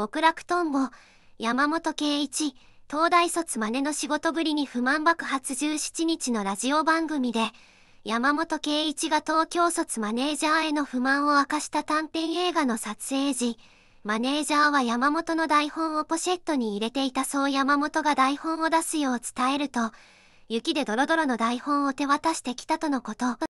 極楽とんぼ、山本圭一、東大卒真似の仕事ぶりに不満爆発17日のラジオ番組で、山本圭一が東京卒マネージャーへの不満を明かした短編映画の撮影時、マネージャーは山本の台本をポシェットに入れていたそう山本が台本を出すよう伝えると、雪でドロドロの台本を手渡してきたとのこと。